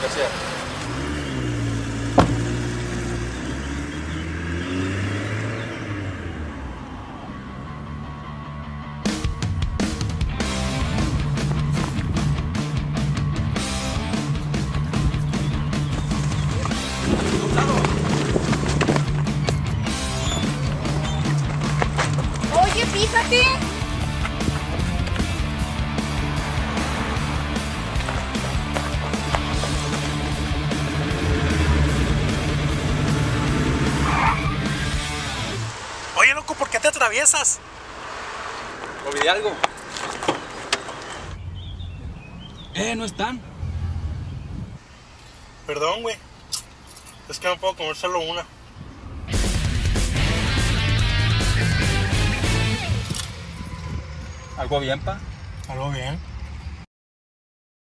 Gracias. Oye, fíjate. Loco, ¿por qué te atraviesas? Olvidé algo. Eh, no están. Perdón, güey. Es que no puedo comer solo una. ¿Algo bien, pa? Algo bien.